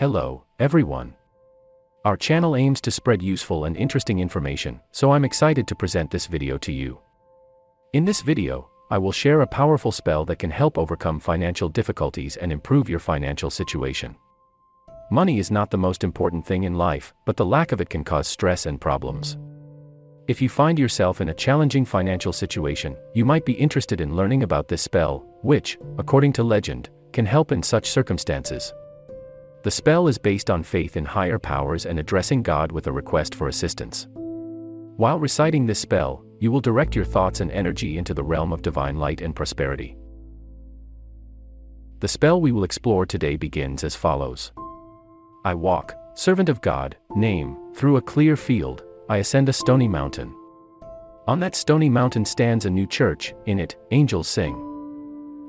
Hello, everyone. Our channel aims to spread useful and interesting information, so I'm excited to present this video to you. In this video, I will share a powerful spell that can help overcome financial difficulties and improve your financial situation. Money is not the most important thing in life, but the lack of it can cause stress and problems. If you find yourself in a challenging financial situation, you might be interested in learning about this spell, which, according to legend, can help in such circumstances. The spell is based on faith in higher powers and addressing God with a request for assistance. While reciting this spell, you will direct your thoughts and energy into the realm of divine light and prosperity. The spell we will explore today begins as follows I walk, servant of God, name, through a clear field, I ascend a stony mountain. On that stony mountain stands a new church, in it, angels sing.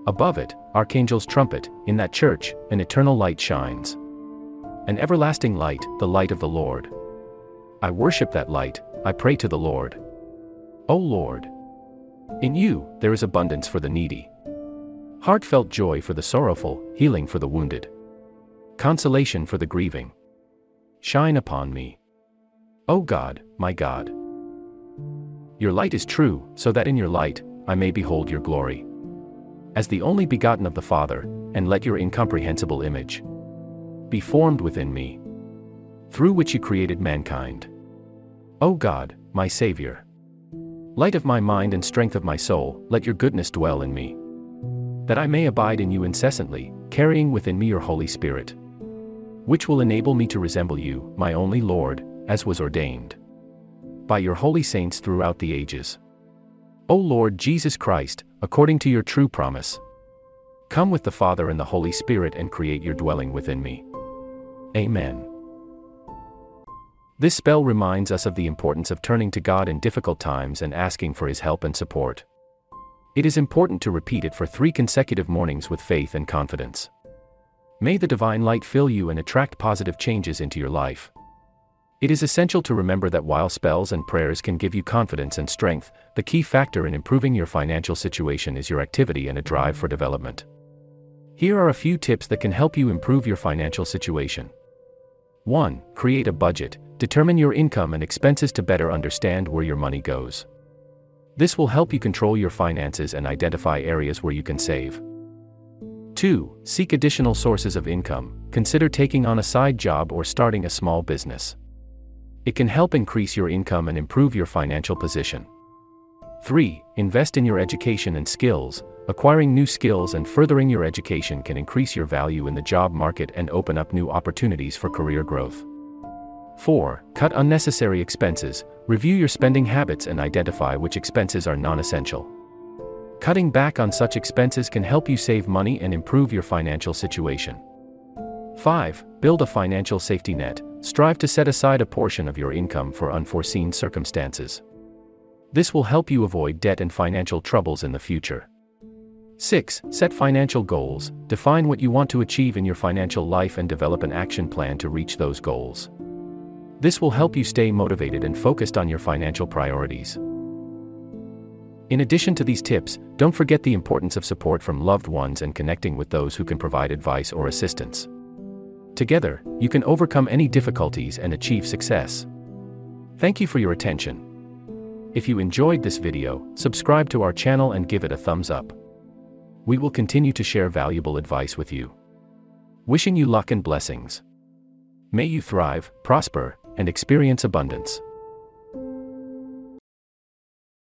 Above it, archangels trumpet, in that church, an eternal light shines an everlasting light, the light of the Lord. I worship that light, I pray to the Lord. O Lord! In you, there is abundance for the needy. Heartfelt joy for the sorrowful, healing for the wounded. Consolation for the grieving. Shine upon me. O God, my God. Your light is true, so that in your light, I may behold your glory. As the only begotten of the Father, and let your incomprehensible image be formed within me, through which you created mankind. O God, my Savior. Light of my mind and strength of my soul, let your goodness dwell in me. That I may abide in you incessantly, carrying within me your Holy Spirit. Which will enable me to resemble you, my only Lord, as was ordained. By your holy saints throughout the ages. O Lord Jesus Christ, according to your true promise. Come with the Father and the Holy Spirit and create your dwelling within me. Amen. This spell reminds us of the importance of turning to God in difficult times and asking for His help and support. It is important to repeat it for three consecutive mornings with faith and confidence. May the divine light fill you and attract positive changes into your life. It is essential to remember that while spells and prayers can give you confidence and strength, the key factor in improving your financial situation is your activity and a drive for development. Here are a few tips that can help you improve your financial situation. 1. Create a budget. Determine your income and expenses to better understand where your money goes. This will help you control your finances and identify areas where you can save. 2. Seek additional sources of income. Consider taking on a side job or starting a small business. It can help increase your income and improve your financial position. 3. Invest in your education and skills. Acquiring new skills and furthering your education can increase your value in the job market and open up new opportunities for career growth. 4. Cut unnecessary expenses. Review your spending habits and identify which expenses are non essential. Cutting back on such expenses can help you save money and improve your financial situation. 5. Build a financial safety net. Strive to set aside a portion of your income for unforeseen circumstances. This will help you avoid debt and financial troubles in the future. 6. Set financial goals. Define what you want to achieve in your financial life and develop an action plan to reach those goals. This will help you stay motivated and focused on your financial priorities. In addition to these tips, don't forget the importance of support from loved ones and connecting with those who can provide advice or assistance. Together, you can overcome any difficulties and achieve success. Thank you for your attention. If you enjoyed this video, subscribe to our channel and give it a thumbs up we will continue to share valuable advice with you. Wishing you luck and blessings. May you thrive, prosper, and experience abundance.